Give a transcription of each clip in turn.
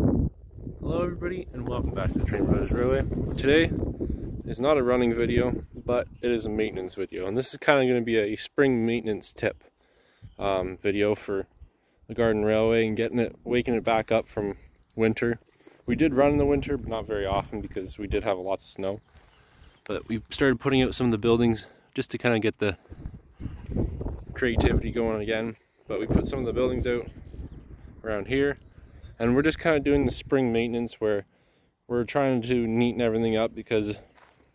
Hello everybody and welcome back to the Train Brothers Railway. Today is not a running video, but it is a maintenance video. And this is kind of going to be a spring maintenance tip um, video for the Garden Railway and getting it, waking it back up from winter. We did run in the winter, but not very often because we did have a lot of snow. But we started putting out some of the buildings just to kind of get the creativity going again. But we put some of the buildings out around here and we're just kind of doing the spring maintenance where we're trying to neaten everything up because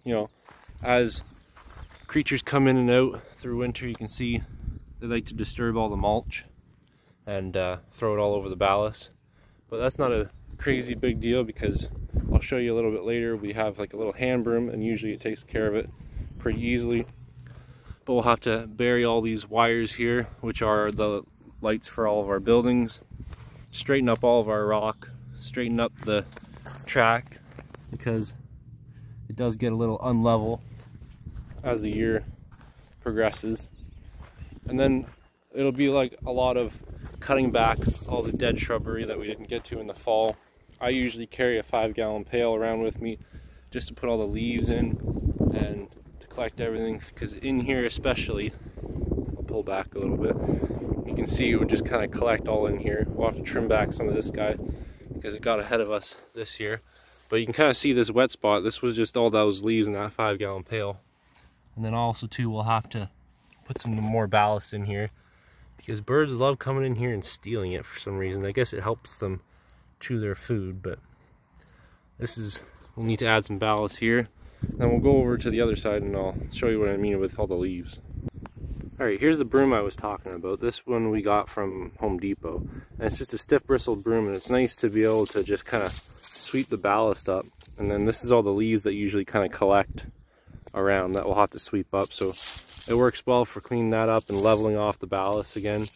you know as creatures come in and out through winter you can see they like to disturb all the mulch and uh, throw it all over the ballast. But that's not a crazy big deal because I'll show you a little bit later. We have like a little hand broom and usually it takes care of it pretty easily. But we'll have to bury all these wires here which are the lights for all of our buildings straighten up all of our rock, straighten up the track because it does get a little unlevel as the year progresses. And then it'll be like a lot of cutting back all the dead shrubbery that we didn't get to in the fall. I usually carry a five gallon pail around with me just to put all the leaves in and to collect everything because in here especially, I'll pull back a little bit, you can see it would just kind of collect all in here. We'll have to trim back some of this guy because it got ahead of us this year. But you can kind of see this wet spot. This was just all those leaves in that five gallon pail. And then also too, we'll have to put some more ballast in here because birds love coming in here and stealing it for some reason. I guess it helps them chew their food, but this is, we'll need to add some ballast here. Then we'll go over to the other side and I'll show you what I mean with all the leaves. Alright, here's the broom I was talking about. This one we got from Home Depot. And it's just a stiff bristled broom and it's nice to be able to just kind of sweep the ballast up. And then this is all the leaves that usually kind of collect around that we'll have to sweep up. So it works well for cleaning that up and leveling off the ballast again.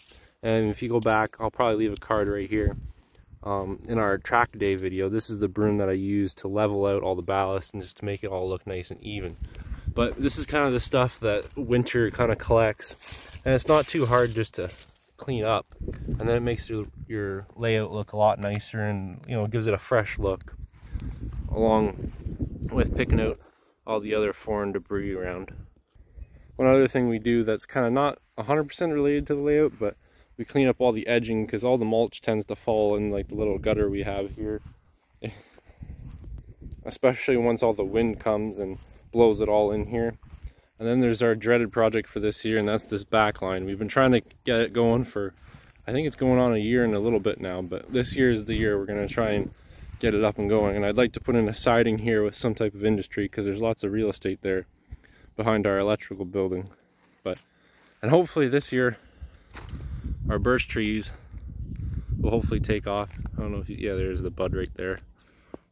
And if you go back, I'll probably leave a card right here. Um, in our track day video, this is the broom that I use to level out all the ballast and just to make it all look nice and even. But this is kind of the stuff that winter kind of collects. And it's not too hard just to clean up. And then it makes your, your layout look a lot nicer and, you know, gives it a fresh look. Along with picking out all the other foreign debris around. One other thing we do that's kind of not 100% related to the layout, but we clean up all the edging because all the mulch tends to fall in like the little gutter we have here. Especially once all the wind comes and blows it all in here. And then there's our dreaded project for this year, and that's this back line. We've been trying to get it going for, I think it's going on a year and a little bit now, but this year is the year we're gonna try and get it up and going. And I'd like to put in a siding here with some type of industry because there's lots of real estate there behind our electrical building. But, and hopefully this year, our birch trees will hopefully take off. I don't know if you, yeah, there's the bud right there.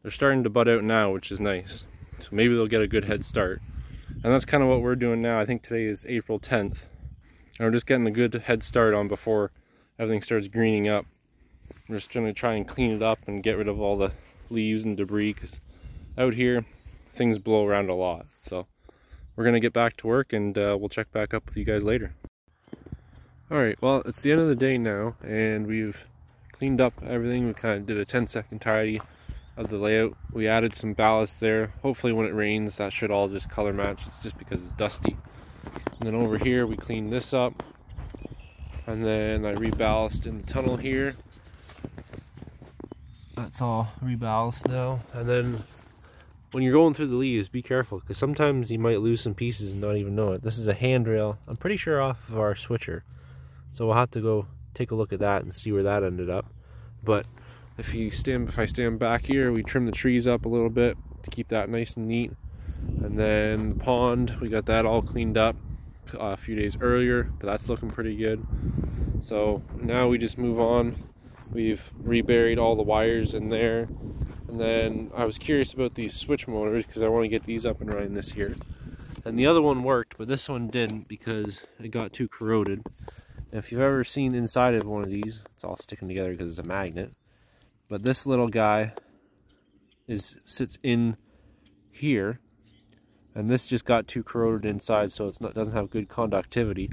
They're starting to bud out now, which is nice. So maybe they'll get a good head start. And that's kind of what we're doing now. I think today is April 10th. And we're just getting a good head start on before everything starts greening up. We're just gonna try and clean it up and get rid of all the leaves and debris because out here things blow around a lot. So we're gonna get back to work and uh, we'll check back up with you guys later. All right, well, it's the end of the day now and we've cleaned up everything. We kind of did a 10 second tidy of the layout. We added some ballast there. Hopefully when it rains that should all just color match. It's just because it's dusty. And then over here we cleaned this up. And then I reballast in the tunnel here. That's all reballast now. And then when you're going through the leaves, be careful because sometimes you might lose some pieces and not even know it. This is a handrail. I'm pretty sure off of our switcher. So we'll have to go take a look at that and see where that ended up. But if you stand if I stand back here we trim the trees up a little bit to keep that nice and neat. And then the pond we got that all cleaned up uh, a few days earlier but that's looking pretty good. So now we just move on. We've reburied all the wires in there. And then I was curious about these switch motors because I want to get these up and running this year. And the other one worked but this one didn't because it got too corroded. If you've ever seen inside of one of these it's all sticking together because it's a magnet but this little guy is sits in here. And this just got too corroded inside, so it doesn't have good conductivity.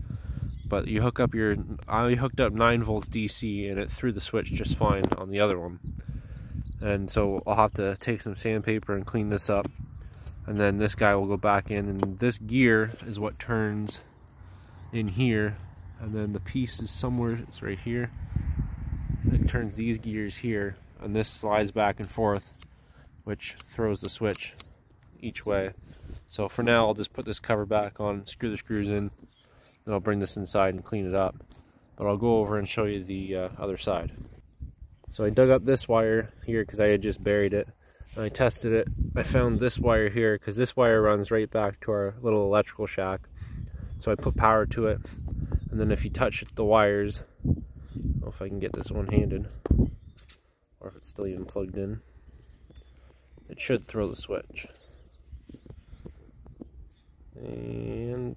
But you hook up your, I hooked up 9 volts DC and it threw the switch just fine on the other one. And so I'll have to take some sandpaper and clean this up. And then this guy will go back in and this gear is what turns in here. And then the piece is somewhere, it's right here. It turns these gears here and this slides back and forth, which throws the switch each way. So for now, I'll just put this cover back on, screw the screws in, then I'll bring this inside and clean it up. But I'll go over and show you the uh, other side. So I dug up this wire here because I had just buried it. I tested it. I found this wire here because this wire runs right back to our little electrical shack. So I put power to it. And then if you touch the wires, I don't know if I can get this one-handed or if it's still even plugged in, it should throw the switch. And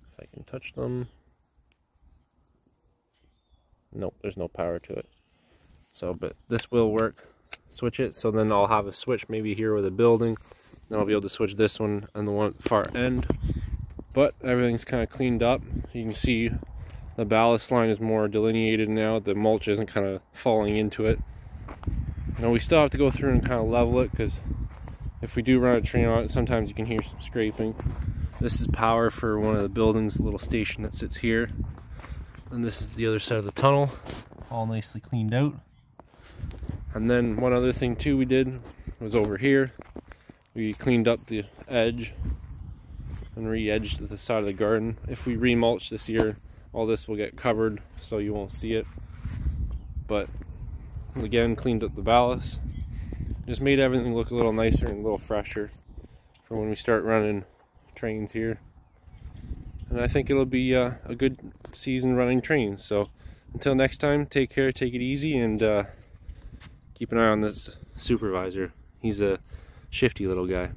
if I can touch them, nope, there's no power to it. So, but this will work. Switch it, so then I'll have a switch maybe here with a building. Then I'll be able to switch this one and the one at the far end. But everything's kind of cleaned up. You can see the ballast line is more delineated now. The mulch isn't kind of falling into it. Now we still have to go through and kind of level it because if we do run a train on it, sometimes you can hear some scraping. This is power for one of the buildings, the little station that sits here. And this is the other side of the tunnel, all nicely cleaned out. And then one other thing too we did was over here. We cleaned up the edge and re-edged the side of the garden. If we remulch this year, all this will get covered so you won't see it. But again, cleaned up the ballast. Just made everything look a little nicer and a little fresher for when we start running trains here. And I think it'll be uh, a good season running trains. So until next time, take care, take it easy, and uh, keep an eye on this supervisor. He's a shifty little guy.